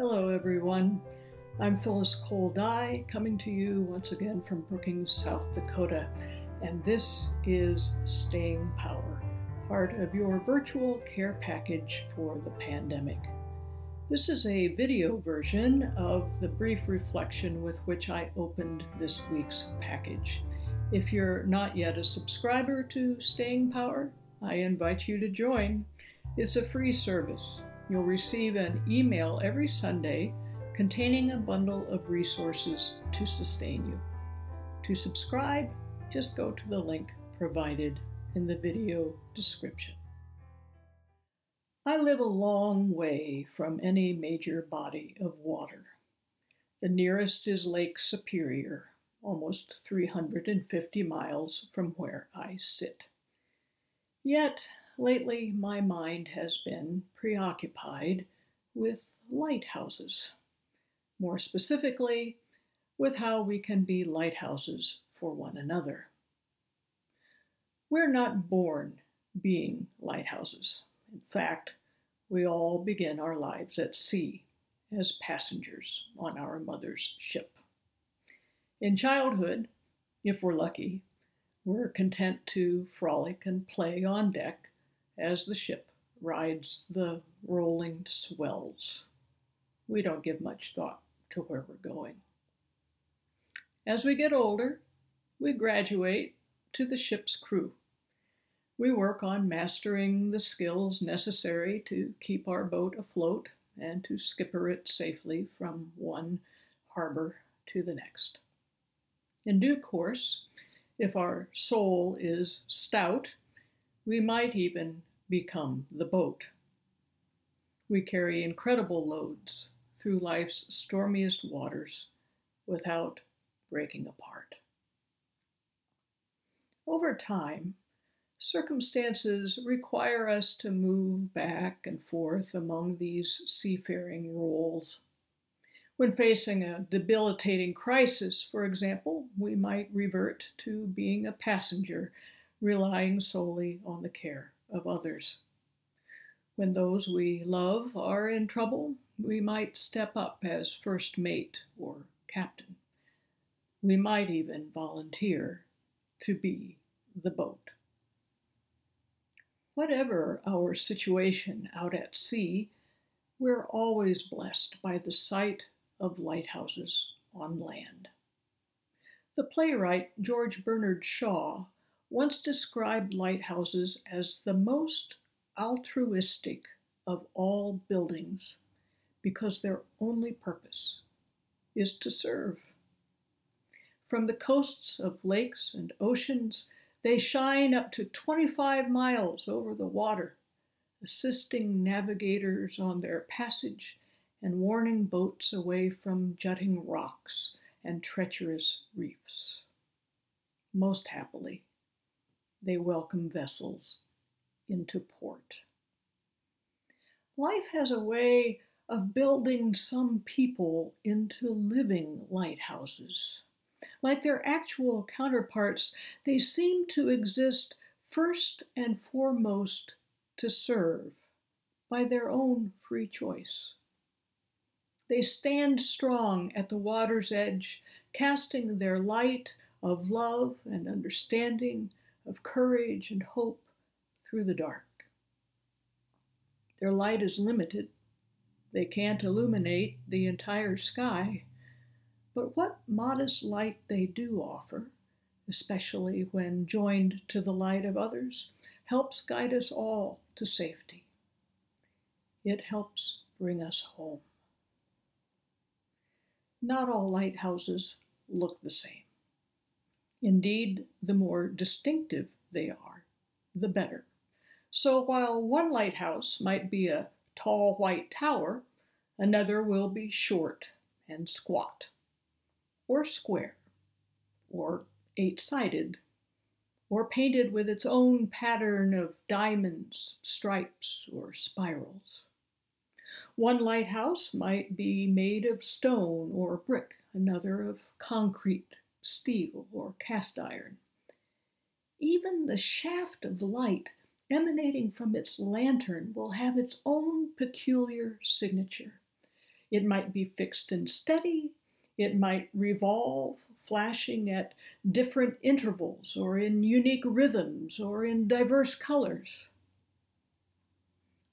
Hello, everyone. I'm Phyllis Cole-Dai, coming to you once again from Brookings, South Dakota, and this is Staying Power, part of your virtual care package for the pandemic. This is a video version of the brief reflection with which I opened this week's package. If you're not yet a subscriber to Staying Power, I invite you to join. It's a free service. You'll receive an email every Sunday containing a bundle of resources to sustain you. To subscribe, just go to the link provided in the video description. I live a long way from any major body of water. The nearest is Lake Superior, almost 350 miles from where I sit. Yet Lately, my mind has been preoccupied with lighthouses. More specifically, with how we can be lighthouses for one another. We're not born being lighthouses. In fact, we all begin our lives at sea as passengers on our mother's ship. In childhood, if we're lucky, we're content to frolic and play on deck as the ship rides the rolling swells. We don't give much thought to where we're going. As we get older, we graduate to the ship's crew. We work on mastering the skills necessary to keep our boat afloat and to skipper it safely from one harbor to the next. In due course, if our soul is stout, we might even become the boat. We carry incredible loads through life's stormiest waters without breaking apart. Over time, circumstances require us to move back and forth among these seafaring roles. When facing a debilitating crisis, for example, we might revert to being a passenger, relying solely on the care of others. When those we love are in trouble, we might step up as first mate or captain. We might even volunteer to be the boat. Whatever our situation out at sea, we're always blessed by the sight of lighthouses on land. The playwright George Bernard Shaw once described lighthouses as the most altruistic of all buildings because their only purpose is to serve. From the coasts of lakes and oceans, they shine up to 25 miles over the water, assisting navigators on their passage and warning boats away from jutting rocks and treacherous reefs. Most happily, they welcome vessels into port. Life has a way of building some people into living lighthouses. Like their actual counterparts, they seem to exist first and foremost to serve by their own free choice. They stand strong at the water's edge, casting their light of love and understanding of courage and hope through the dark. Their light is limited. They can't illuminate the entire sky. But what modest light they do offer, especially when joined to the light of others, helps guide us all to safety. It helps bring us home. Not all lighthouses look the same. Indeed, the more distinctive they are, the better. So while one lighthouse might be a tall white tower, another will be short and squat, or square, or eight sided, or painted with its own pattern of diamonds, stripes, or spirals. One lighthouse might be made of stone or brick, another of concrete steel, or cast iron. Even the shaft of light emanating from its lantern will have its own peculiar signature. It might be fixed and steady. It might revolve, flashing at different intervals or in unique rhythms or in diverse colors.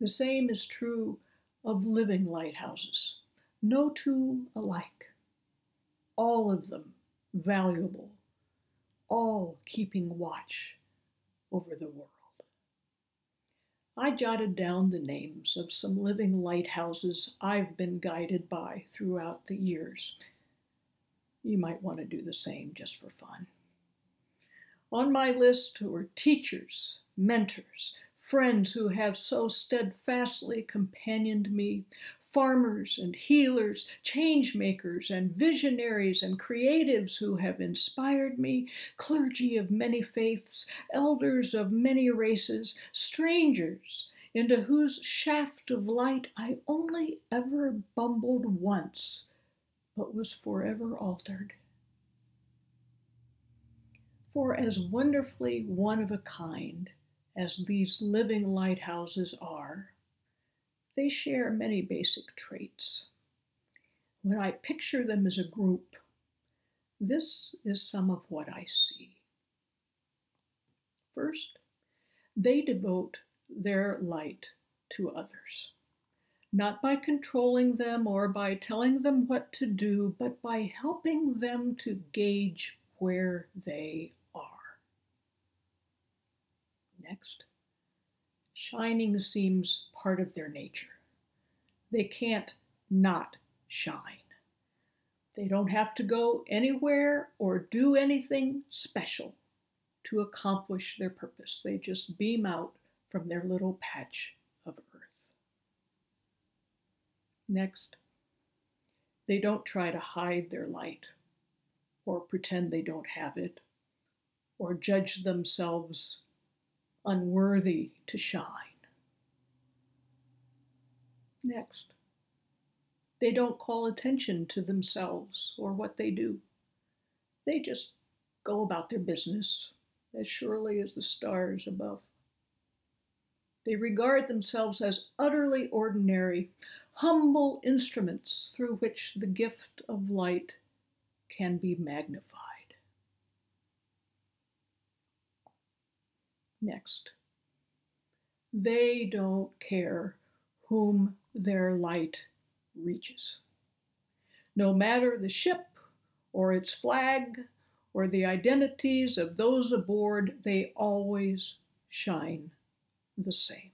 The same is true of living lighthouses, no two alike, all of them valuable, all keeping watch over the world. I jotted down the names of some living lighthouses I've been guided by throughout the years. You might want to do the same just for fun. On my list were teachers, mentors, friends who have so steadfastly companioned me, farmers and healers, change makers and visionaries and creatives who have inspired me, clergy of many faiths, elders of many races, strangers into whose shaft of light I only ever bumbled once, but was forever altered. For as wonderfully one of a kind as these living lighthouses are, they share many basic traits. When I picture them as a group, this is some of what I see. First, they devote their light to others, not by controlling them or by telling them what to do, but by helping them to gauge where they are. Next, shining seems part of their nature. They can't not shine. They don't have to go anywhere or do anything special to accomplish their purpose. They just beam out from their little patch of earth. Next, they don't try to hide their light or pretend they don't have it or judge themselves unworthy to shine. Next, they don't call attention to themselves or what they do. They just go about their business as surely as the stars above. They regard themselves as utterly ordinary, humble instruments through which the gift of light can be magnified. Next, they don't care whom their light reaches. No matter the ship or its flag or the identities of those aboard, they always shine the same.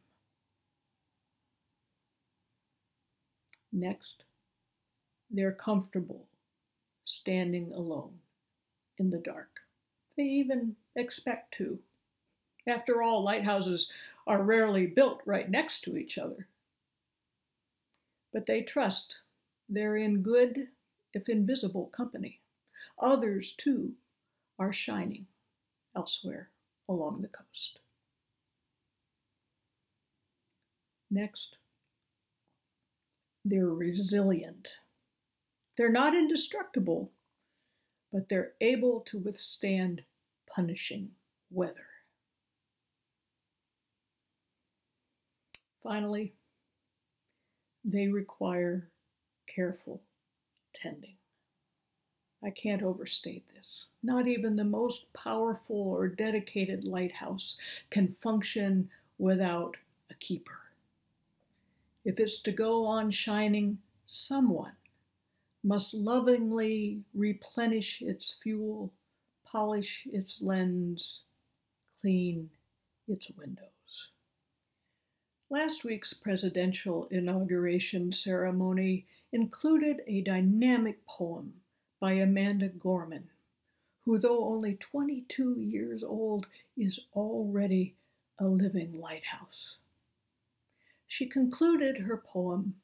Next, they're comfortable standing alone in the dark. They even expect to. After all, lighthouses are rarely built right next to each other. But they trust they're in good, if invisible, company. Others, too, are shining elsewhere along the coast. Next, they're resilient. They're not indestructible, but they're able to withstand punishing weather. Finally, they require careful tending. I can't overstate this. Not even the most powerful or dedicated lighthouse can function without a keeper. If it's to go on shining, someone must lovingly replenish its fuel, polish its lens, clean its window. Last week's presidential inauguration ceremony included a dynamic poem by Amanda Gorman, who, though only 22 years old, is already a living lighthouse. She concluded her poem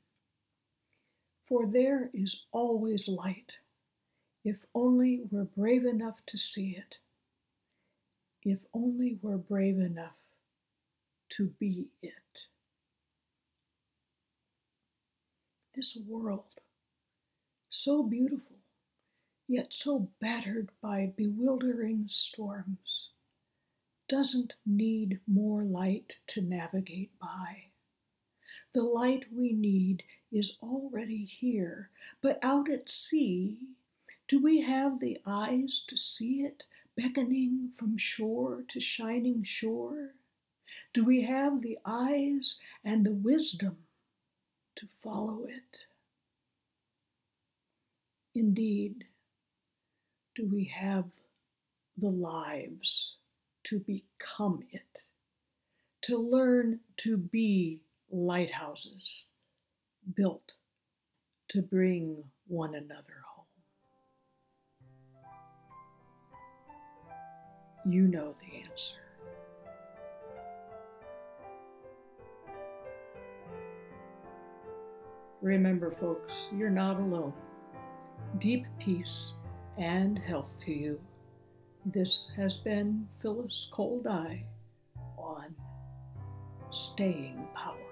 For there is always light, if only we're brave enough to see it, if only we're brave enough to be it. This world, so beautiful, yet so battered by bewildering storms, doesn't need more light to navigate by. The light we need is already here, but out at sea, do we have the eyes to see it beckoning from shore to shining shore? Do we have the eyes and the wisdom to follow it? Indeed, do we have the lives to become it, to learn to be lighthouses built to bring one another home? You know the answer. Remember, folks, you're not alone. Deep peace and health to you. This has been Phyllis Cole-Dai on Staying Power.